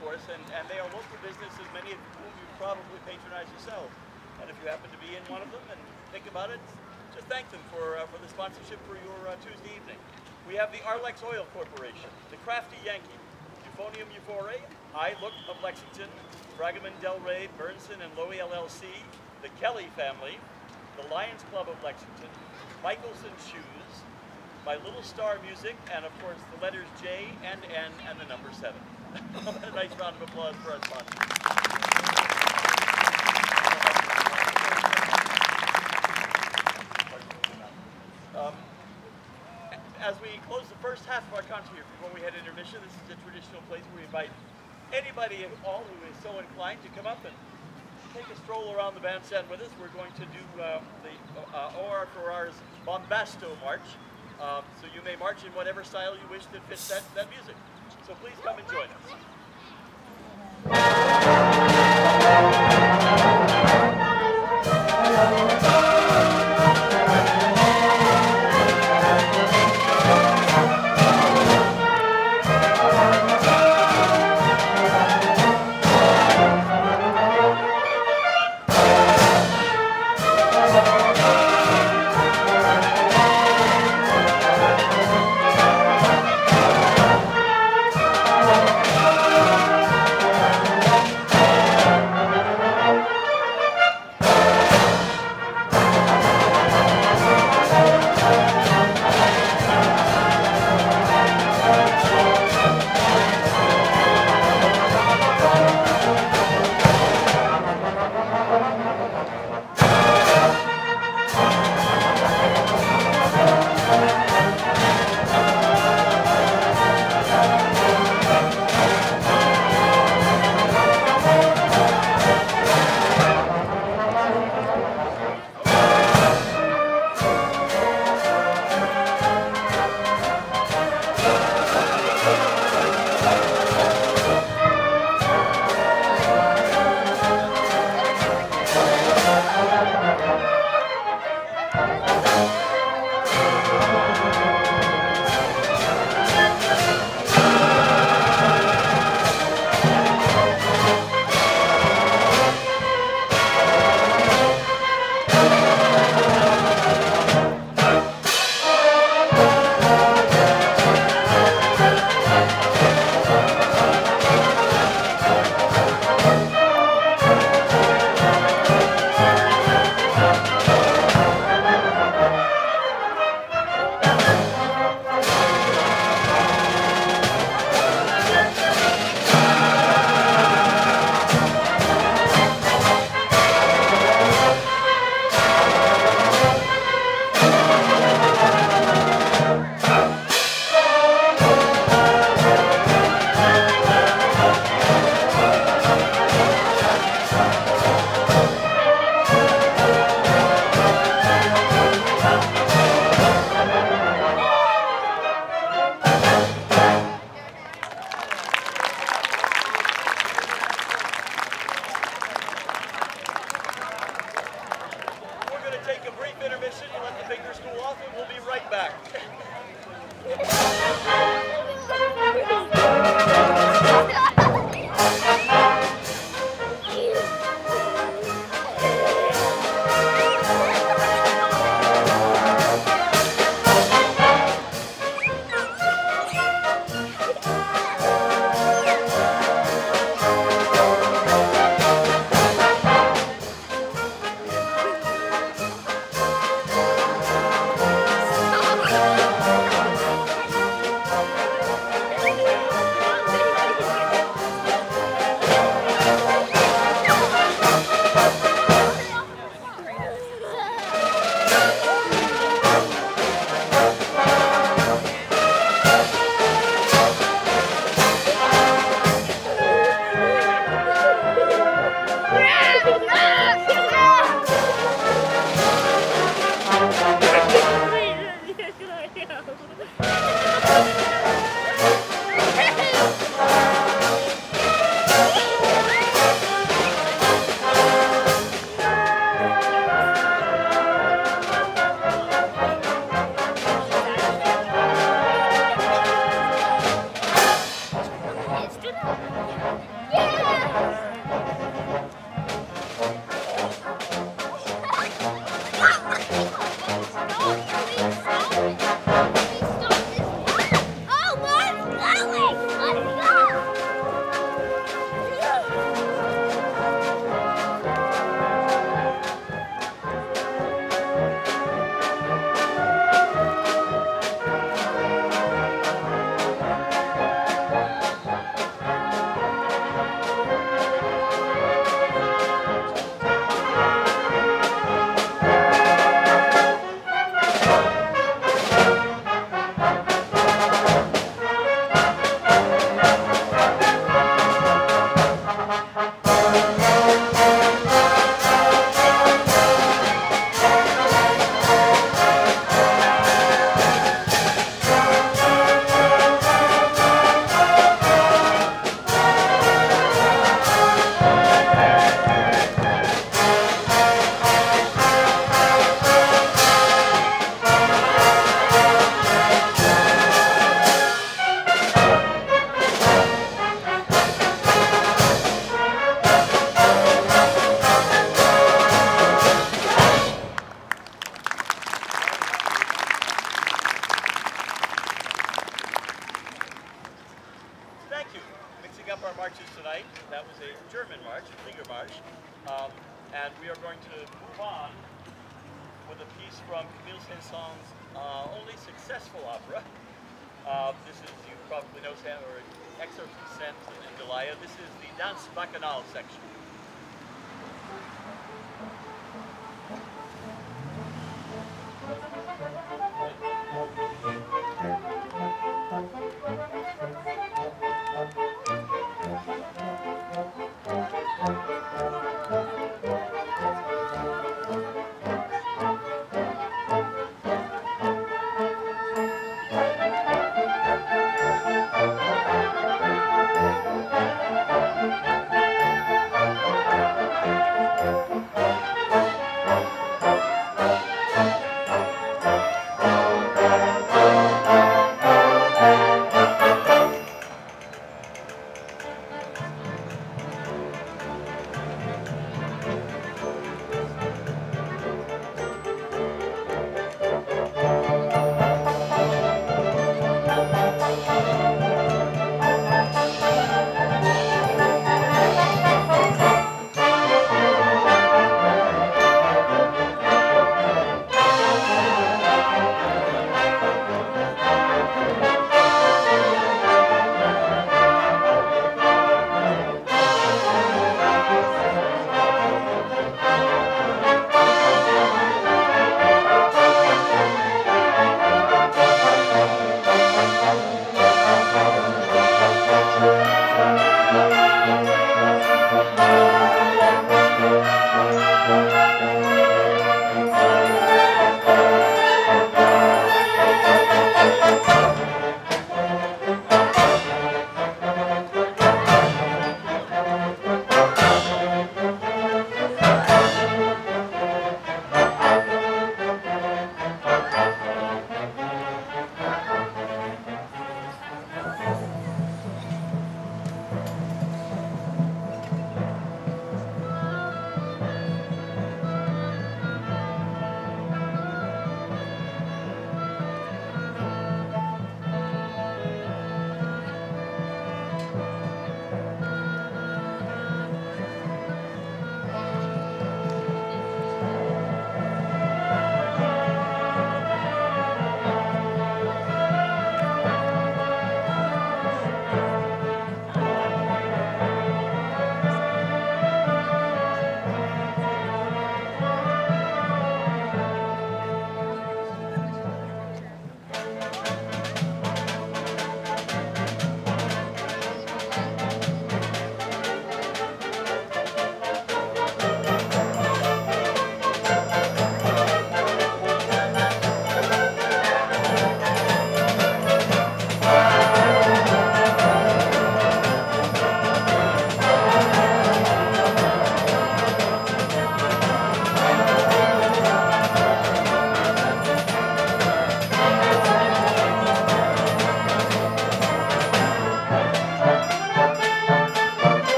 for us, and, and they are local businesses, many of whom you probably patronize yourself. And if you happen to be in one of them and think about it, just thank them for, uh, for the sponsorship for your uh, Tuesday evening. We have the Arlex Oil Corporation, the Crafty Yankee, Euphonium Euphoria, I Look of Lexington, Bragaman Del Rey, Burnson and Lowy LLC, the Kelly family, the Lions Club of Lexington, Michaelson Shoes, My Little Star Music, and of course the letters J and N and the number 7. nice round of applause for our sponsors. Um, as we close the first half of our concert here, before we head intermission, this is a traditional place where we invite anybody at all who is so inclined to come up and take a stroll around the bandstand with us. We're going to do uh, the uh, OR Farrar's Bombasto March. Um, so you may march in whatever style you wish that fits that, that music. So please come and join us. Ah!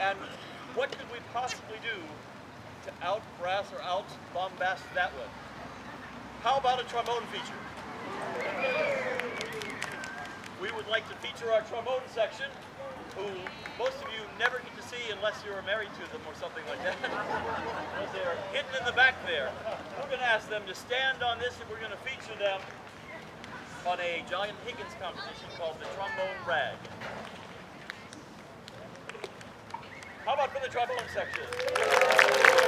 And what could we possibly do to out brass or out bombast that one? How about a trombone feature? We would like to feature our trombone section, who most of you never get to see unless you're married to them or something like that. Because they're hidden in the back there. We're going to ask them to stand on this and we're going to feature them on a giant Higgins competition called the Trombone Rag. How about for the trombone section?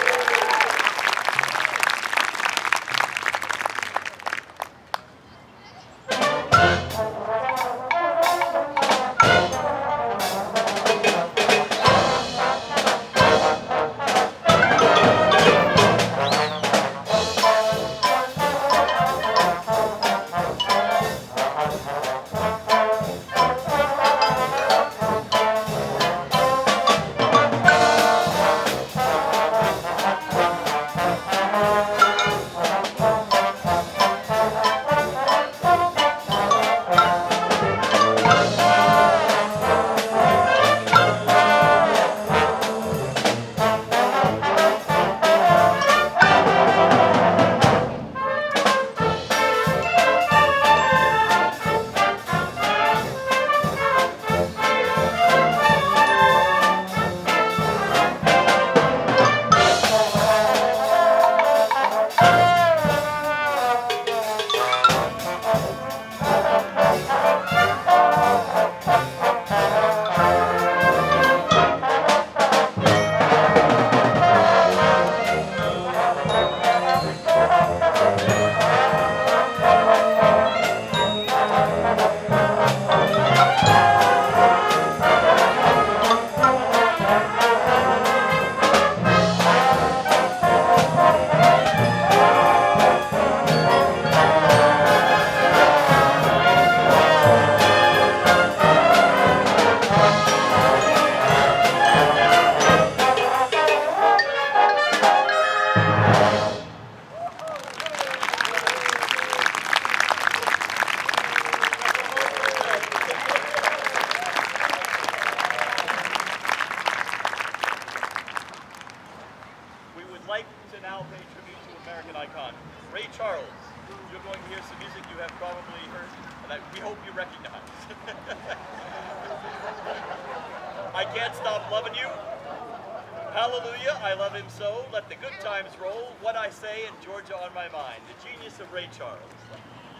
Genius of Ray Charles.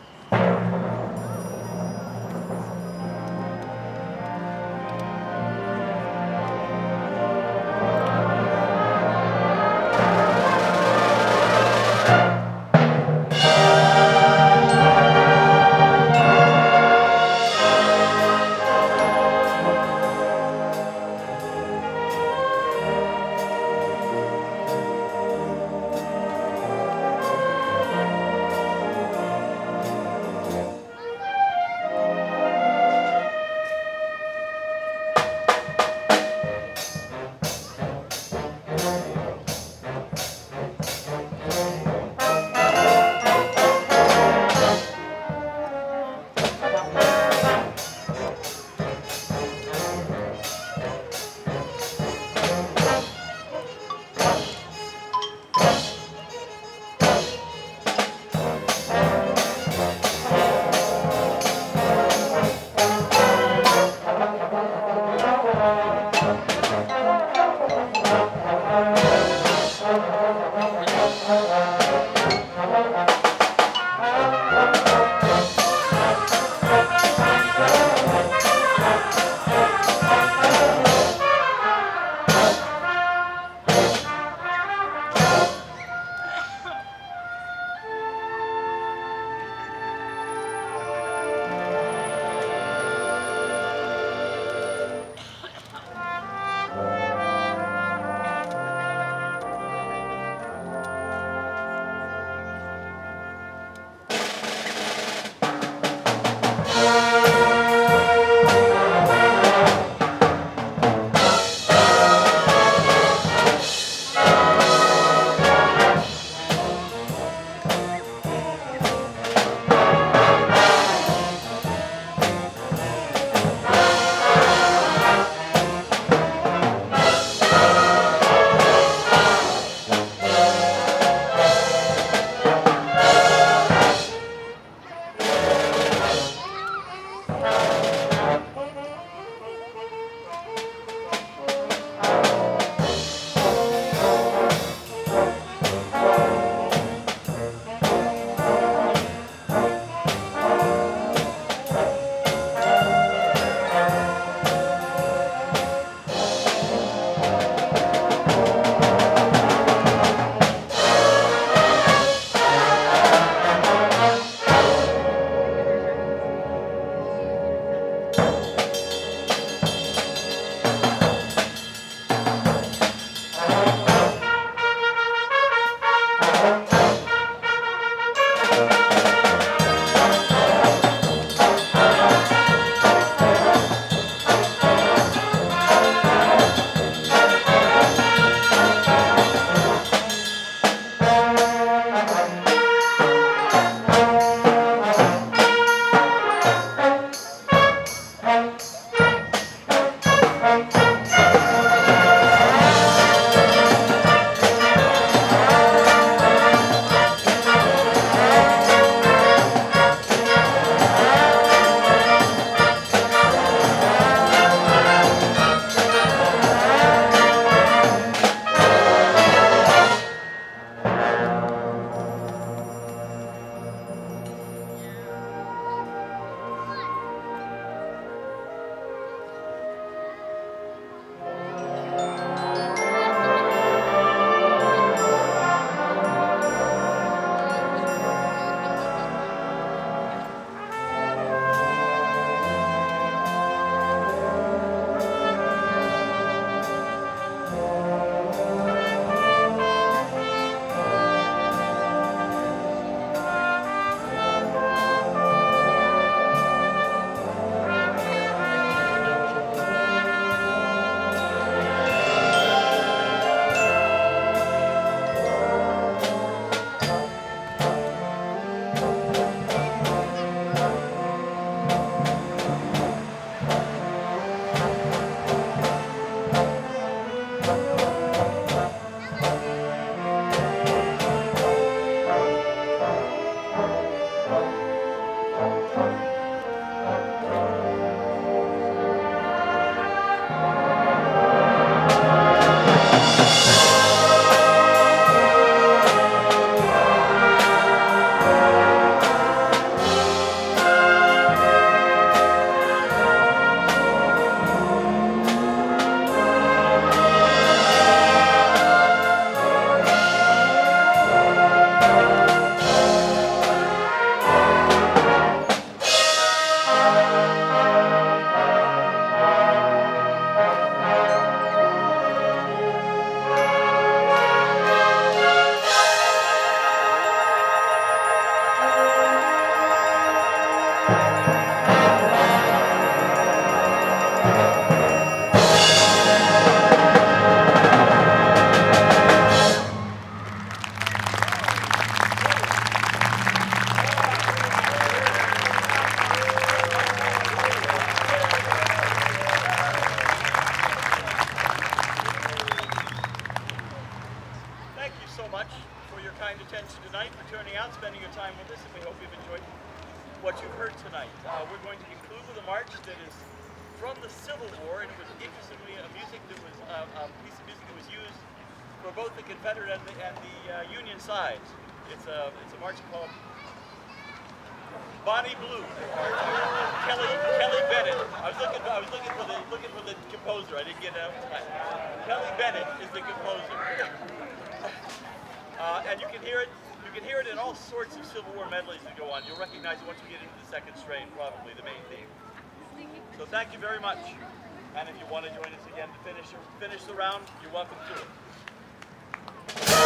For both the Confederate and the, and the uh, Union sides. It's a it's a march called Bonnie Blue. Kelly Kelly Bennett. I was looking I was looking for the looking for the composer. I didn't get it. Kelly Bennett is the composer. Uh, and you can hear it. You can hear it in all sorts of Civil War medleys that go on. You'll recognize it once you get into the second strain, probably the main theme. So thank you very much. And if you want to join us again to finish finish the round, you're welcome to it. Ah!